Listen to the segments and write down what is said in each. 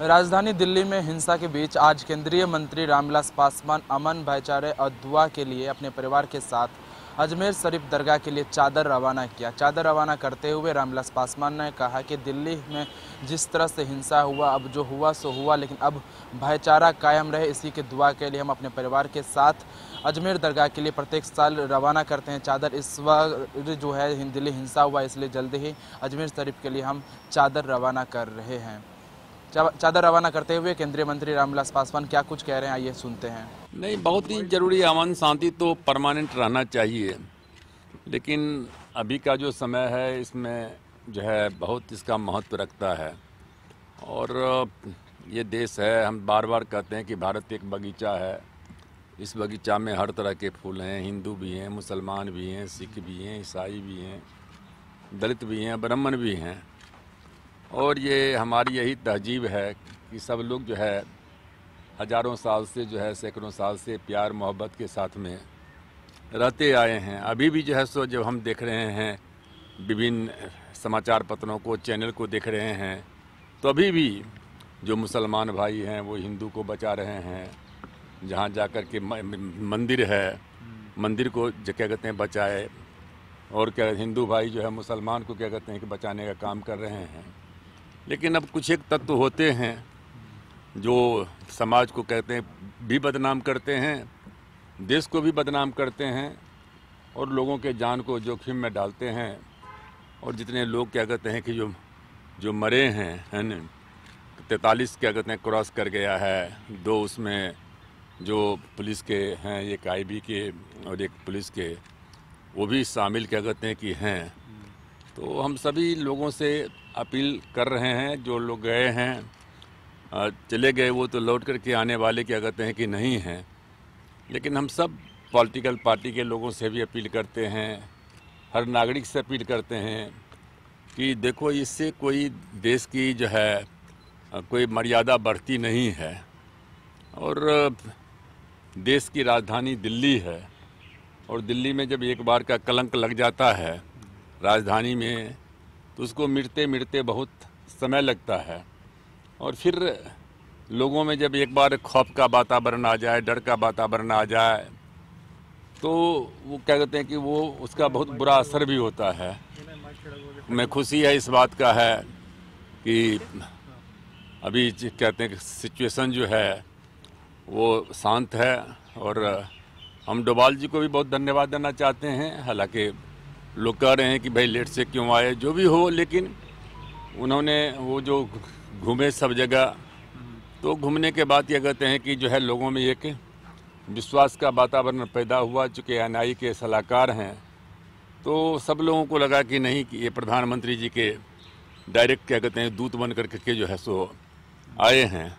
राजधानी दिल्ली में हिंसा के बीच आज केंद्रीय मंत्री रामविलास पासवान अमन, भाईचारे और दुआ के लिए अपने परिवार के साथ अजमेर शरीफ दरगाह के लिए चादर रवाना किया। चादर रवाना करते हुए रामविलास पासवान ने कहा कि दिल्ली में जिस तरह से हिंसा हुआ, अब जो हुआ, सो हुआ, लेकिन अब भाईचारा कायम रहे, इसी के दुआ के लिए हम अपने परिवार के साथ अजमेर दरगाह के लिए प्रत्येक साल रवाना करते हैं चादर। इस वक्त जो है, दिल्ली हिंसा हुआ, इसलिए जल्दी ही अजमेर शरीफ के लिए हम चादर रवाना कर रहे हैं। चादर रवाना करते हुए केंद्रीय मंत्री रामविलास पासवान क्या कुछ कह रहे हैं? आइए सुनते हैं। नहीं, बहुत ही ज़रूरी अमन शांति तो परमानेंट रहना चाहिए। लेकिन अभी का जो समय है, इसमें जो है बहुत इसका महत्व रखता है। और ये देश है, हम बार बार कहते हैं कि भारत एक बगीचा है। इस बगीचा में हर तरह के फूल हैं, हिंदू भी हैं, मुसलमान भी हैं, सिख भी हैं, ईसाई भी हैं, दलित भी हैं, ब्राह्मण भी हैं। और ये हमारी यही तहजीब है कि सब लोग जो है, हज़ारों साल से जो है, सैकड़ों साल से प्यार, मोहब्बत के साथ में रहते आए हैं। अभी भी जो है सो, जब हम देख रहे हैं, विभिन्न समाचार पत्रों को, चैनल को देख रहे हैं तो अभी भी जो मुसलमान भाई हैं, वो हिंदू को बचा रहे हैं। जहाँ जाकर के म- म- मंदिर है, मंदिर को जो, क्या कहते हैं, बचाए। और क्या हिंदू भाई जो है, मुसलमान को क्या कहते हैं कि बचाने का काम कर रहे हैं। लेकिन अब कुछ एक तत्व होते हैं जो समाज को कहते हैं, भी बदनाम करते हैं, देश को भी बदनाम करते हैं और लोगों के जान को जोखिम में डालते हैं। और जितने लोग क्या कहते हैं कि जो जो मरे हैं, है न? तैतालीस क्या कहते हैं, क्रॉस कर गया है। दो उसमें जो पुलिस के हैं, एक आईबी के और एक पुलिस के, वो भी शामिल क्या कहते हैं कि हैं। तो हम सभी लोगों से अपील कर रहे हैं, जो लोग गए हैं चले गए वो तो लौट करके आने वाले क्या कहते हैं कि नहीं हैं। लेकिन हम सब पॉलिटिकल पार्टी के लोगों से भी अपील करते हैं, हर नागरिक से अपील करते हैं कि देखो इससे कोई देश की जो है कोई मर्यादा बढ़ती नहीं है। और देश की राजधानी दिल्ली है, और दिल्ली में जब एक बार का कलंक लग जाता है राजधानी में तो उसको मिटते मिटते बहुत समय लगता है। और फिर लोगों में जब एक बार खौफ का वातावरण आ जाए, डर का वातावरण आ जाए तो वो क्या कहते हैं कि वो उसका बहुत बुरा असर भी होता है। मैं खुशी है इस बात का है कि अभी कहते हैं कि सिचुएशन जो है, वो शांत है। और हम डोभाल जी को भी बहुत धन्यवाद देना चाहते हैं। हालाँकि लोग कह रहे हैं कि भाई लेट से क्यों आए, जो भी हो, लेकिन उन्होंने वो जो घूमे सब जगह तो घूमने के बाद ये कहते हैं कि जो है लोगों में एक विश्वास का वातावरण पैदा हुआ, चूँकि एन के सलाहकार हैं। तो सब लोगों को लगा कि नहीं, कि ये प्रधानमंत्री जी के डायरेक्ट क्या कहते हैं, दूत बन करके के जो है सो आए हैं।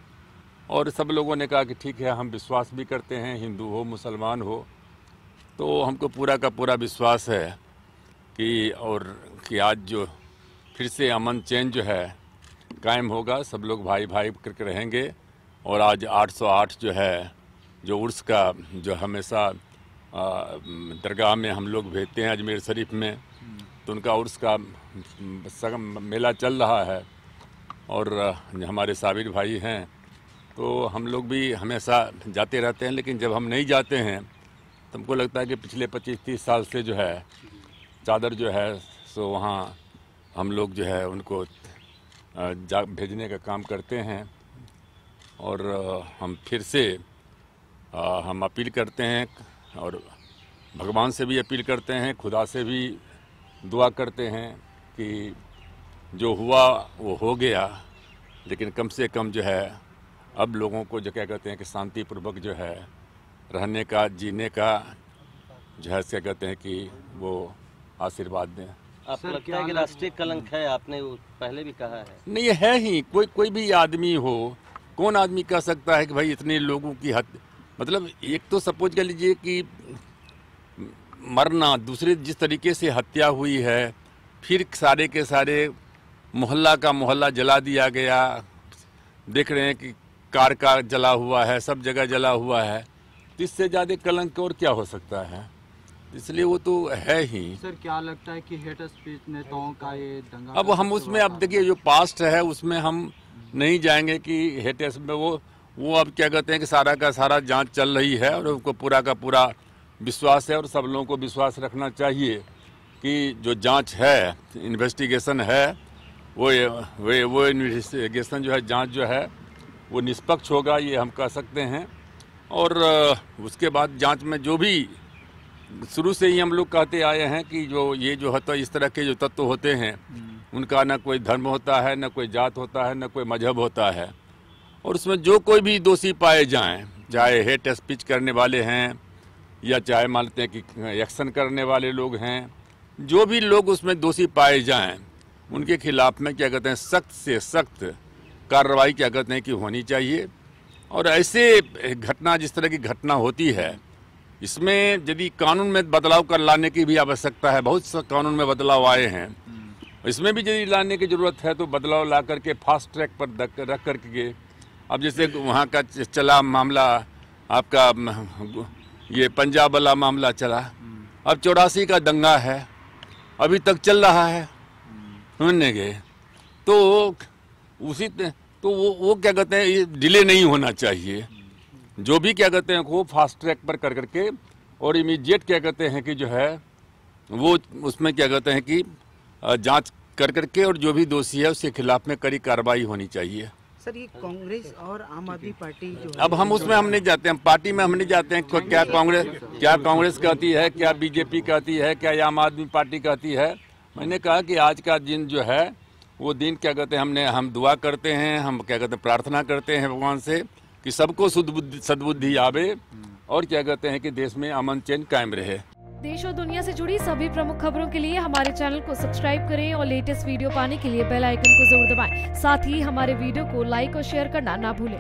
और सब लोगों ने कहा कि ठीक है, हम विश्वास भी करते हैं, हिंदू हो, मुसलमान हो तो हमको पूरा का पूरा विश्वास है। कि और कि आज जो फिर से अमन चैन जो है कायम होगा, सब लोग भाई भाई करके रहेंगे। और आज 808 जो है, जो उर्स का जो हमेशा दरगाह में हम लोग भेजते हैं अजमेर शरीफ में तो उनका उर्स का, सगम मेला चल रहा है। और हमारे साबिर भाई हैं तो हम लोग भी हमेशा जाते रहते हैं, लेकिन जब हम नहीं जाते हैं तो हमको लगता है कि पिछले 25-30 साल से जो है चादर जो है, सो वहाँ हम लोग जो है उनको जा, भेजने का काम करते हैं। और हम फिर से हम अपील करते हैं और भगवान से भी अपील करते हैं, खुदा से भी दुआ करते हैं कि जो हुआ वो हो गया। लेकिन कम से कम जो है, अब लोगों को जो क्या कहते हैं कि शांतिपूर्वक जो है रहने का, जीने का जो है, क्या कहते हैं कि वो आशीर्वाद दें। आपको लगता है कि राष्ट्रीय कलंक है? आपने वो पहले भी कहा है। नहीं ये है ही। कोई कोई भी आदमी हो कौन आदमी कह सकता है कि भाई इतने लोगों की हत्या मतलब एक तो सपोज़ कर लीजिए कि मरना दूसरे जिस तरीके से हत्या हुई है फिर सारे के सारे मोहल्ला का मोहल्ला जला दिया गया। देख रहे हैं कि कार का जला हुआ है सब जगह जला हुआ है। तो इससे ज़्यादा कलंक और क्या हो सकता है? इसलिए वो तो है ही। सर क्या लगता है कि हेट स्पीच नेताओं का ये दंगा अब हम उसमें अब देखिए जो पास्ट है उसमें हम नहीं जाएँगे कि टेस्ट में वो वो अब क्या कहते हैं कि सारा का सारा जाँच चल रही है और उनको पूरा का पूरा विश्वास है और सब लोगों को विश्वास रखना चाहिए कि जो जाँच है इन्वेस्टिगेशन है वो वो वो इन्वेस्टिगेशन जो है जाँच जो है वो निष्पक्ष होगा ये हम कह सकते हैं। और उसके बाद जाँच में जो भी शुरू से ही हम लोग कहते आए हैं कि जो ये जो होता इस तरह के जो तत्व होते हैं उनका ना कोई धर्म होता है न कोई जात होता है न कोई मज़हब होता है। और उसमें जो कोई भी दोषी पाए जाएँ चाहे हेट स्पीच करने वाले हैं या चाहे मान लेते हैं कि एक्शन करने वाले लोग हैं जो भी लोग उसमें दोषी पाए जाएँ उनके खिलाफ में क्या कहते हैं सख्त से सख्त कार्रवाई क्या कहते हैं कि होनी चाहिए। और ऐसे घटना जिस तरह की घटना होती है इसमें यदि कानून में बदलाव कर लाने की भी आवश्यकता है बहुत सा कानून में बदलाव आए हैं। इसमें भी यदि लाने की ज़रूरत है तो बदलाव ला करके फास्ट ट्रैक पर रख- करके अब जैसे वहाँ का चला मामला आपका ये पंजाब वाला मामला चला अब चौरासी का दंगा है अभी तक चल रहा है समझने गए तो उसी तो वो वो क्या कहते हैं ये डिले नहीं होना चाहिए। जो भी क्या कहते हैं वो फास्ट ट्रैक पर कर करके और इमीडिएट क्या कहते हैं कि जो है वो उसमें क्या कहते हैं कि जाँच कर करके और जो भी दोषी है उसके खिलाफ में कड़ी कार्रवाई होनी चाहिए। सर ये कांग्रेस और आम आदमी पार्टी जो अब हम उसमें हम नहीं जाते हैं पार्टी में हम नहीं जाते हैं। क्या कांग्रेस क्या कांग्रेस कहती है क्या बीजेपी कहती है क्या आम आदमी पार्टी कहती है? मैंने कहा कि आज का दिन जो है वो दिन क्या कहते हैं हमने हम दुआ करते हैं हम क्या कहते हैं प्रार्थना करते हैं भगवान से। कि सबको सद्बुद्धि आवे और क्या कहते हैं कि देश में अमन चैन कायम रहे देश और दुनिया से जुड़ी सभी प्रमुख खबरों के लिए हमारे चैनल को सब्सक्राइब करें और लेटेस्ट वीडियो पाने के लिए बेल आइकन को ज़रूर दबाएँ। साथ ही हमारे वीडियो को लाइक और शेयर करना ना भूलें